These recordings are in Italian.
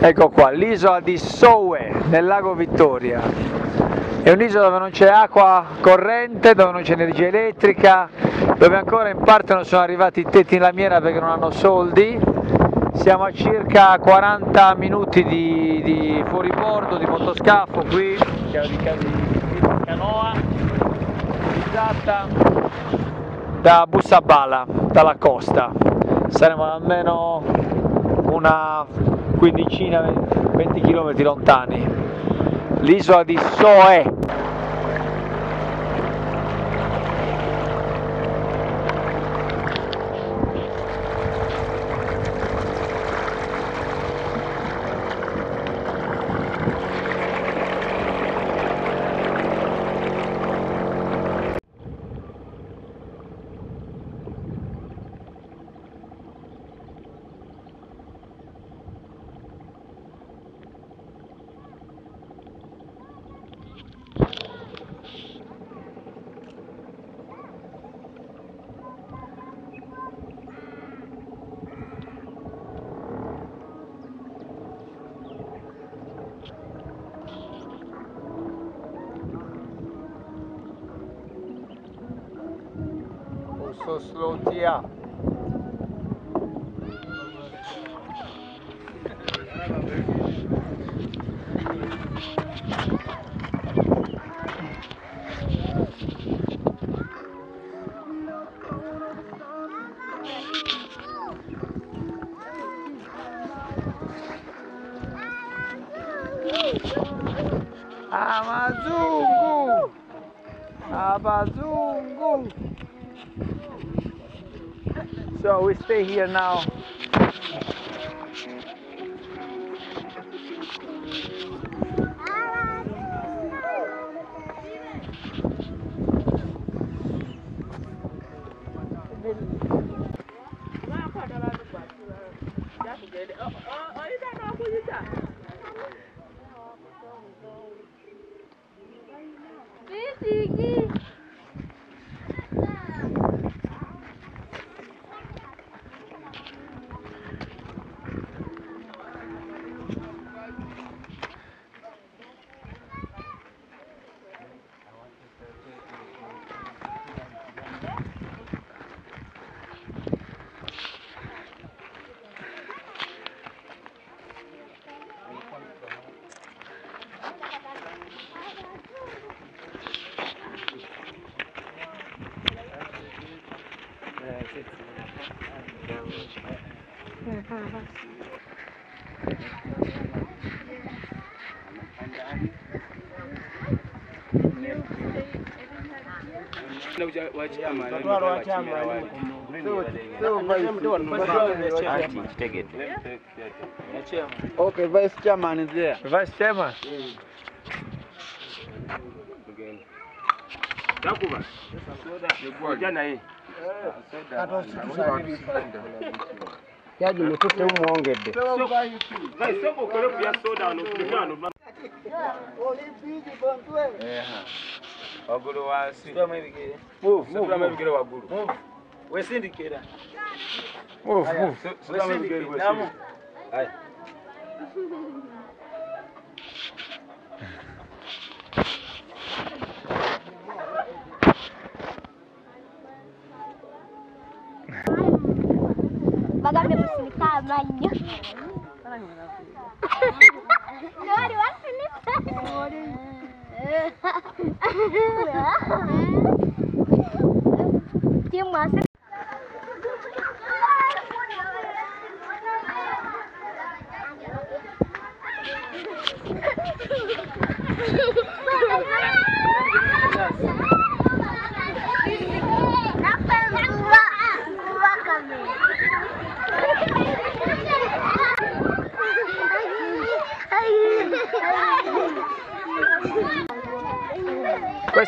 Ecco qua, l'isola di Sowe, nel lago Vittoria. È un'isola dove non c'è acqua corrente, dove non c'è energia elettrica, dove ancora in parte non sono arrivati i tetti in lamiera perché non hanno soldi. Siamo a circa 40 minuti di, di fuoribordo, di motoscafo qui, di canoa, utilizzata da Bussabala, dalla costa. Saremo almeno una quindicina, 20 km lontani. L'isola di Soe. So slow Tia. Amazungu! Abazungu! So we stay here now. Yeah, kind of. Okay, Vice Chairman is there. Vice Chairman. Mm. Again. Takuba. Jana hii. Yaji mutute umuongedde. Vice soko kole kuya soda no kulingana. Olipiji bondwe. Eh. Waguru wasi. Sura mwebikere. Move, move. Sura mwebikere waguru. Move. Wesindikira. Move, move. Sura mwebikere wesindikira. Aya. Maganda po sinitama niyo. Sorry, what's in it? Chưa mở sức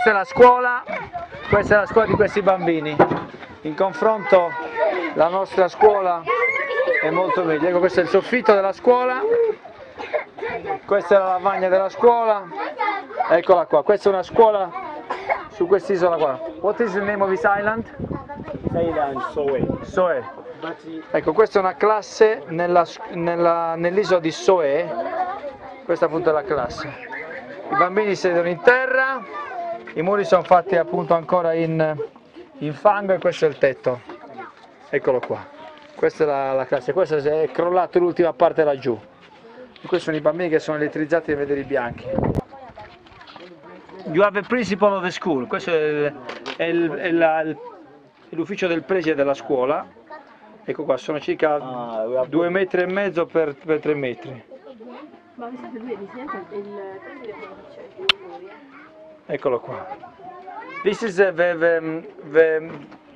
Questa è la scuola, questa è la scuola di questi bambini. In confronto la nostra scuola è molto meglio. Ecco, questo è il soffitto della scuola, questa è la lavagna della scuola, eccola qua, questa è una scuola su quest'isola qua. What is the name of this island? Thailand Sowe Soe. Ecco, questa è una classe nella s- nella- nell'isola di Soe, questa appunto è la classe. I bambini siedono in terra, i muri sono fatti appunto ancora in, in fango e questo è il tetto. Eccolo qua. Questa è la, la classe, questa è crollato l'ultima parte laggiù. E questi sono i bambini che sono elettrizzati da vedere i bianchi. You have a principal of the school, questo è, il- è il- è la- il- è l'ufficio del preside della scuola. Ecco qua, sono circa Ah, we have due metri e mezzo per, per tre metri. Ma mi sa che lui è disegnato il preside Eccolo qua. This is the, the, the, the,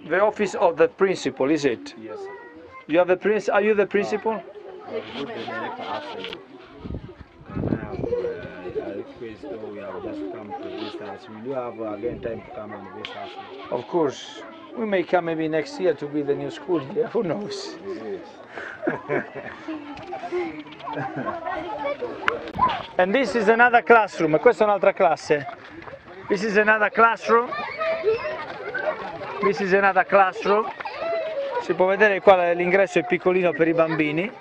the office of the principal, is it? Yes, sir. You have the prince, are you the principal? You. Uh, request though we have just come to visit us. Will you have uh, again time to come and visit us? Of course. We may come maybe next year to be the new school here, who knows? Yes. And this is another classroom, questa è un'altra classe. This is another classroom. This is another classroom. Si può vedere qua l'ingresso è piccolino per i bambini.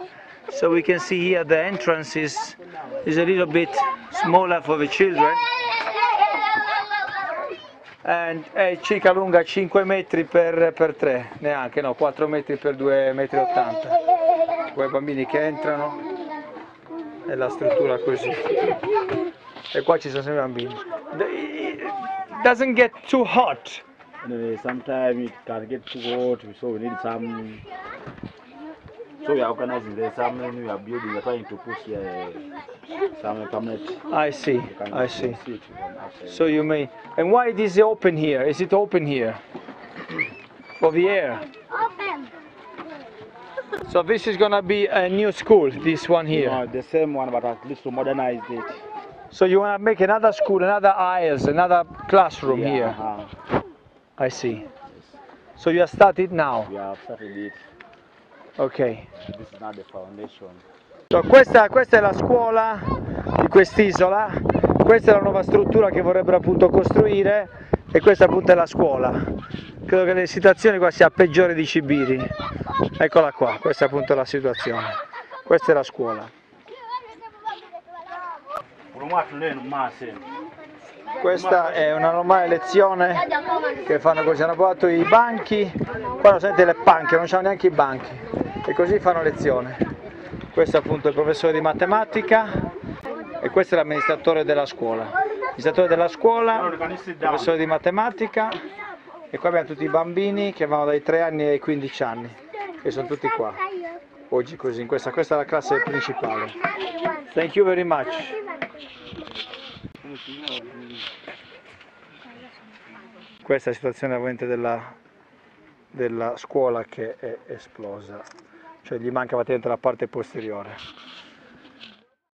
So we can see here the entrance is, is a little bit smaller for the children. And è circa lunga 5 metri per, per 3, neanche no, 4 metri per 2 metri 80. Quei bambini che entrano e la struttura così. E qua ci sono sempre i bambini. The- It doesn't get too hot. Anyway, sometimes it can get too hot, so we need some. So we are organizing there. Some we are building. We are trying to put here uh, some permanent. I see, I see. sit. So you may. And why it is open here? Is it open here? For the air. Open. So this is gonna be a new school, this one here. No, the same one, but at least to modernize it. So you wanna make another school, another aisles, another classroom Yeah, here. uh-huh. I see. So you have started now. We have started it. Ok. This is not the foundation. So, questa, questa è la scuola di quest'isola, questa è la nuova struttura che vorrebbero appunto costruire e questa appunto è la scuola. Credo che la situazione qua sia peggiore di Cibiri. Eccola qua, questa è appunto la situazione. Questa è la scuola. Questa è una normale lezione che fanno così, hanno portato i banchi, qua non sente le panche, non c'hanno neanche i banchi e così fanno lezione. Questo è appunto il professore di matematica e questo è l'amministratore della scuola. L'amministratore della scuola, professore di matematica e qua abbiamo tutti i bambini che vanno dai 3 anni ai 15 anni e sono tutti qua. Oggi così, questa, questa è la classe principale. Thank you very much. Questa è la situazione ovviamente della, della scuola che è esplosa, cioè gli manca praticamente la parte posteriore.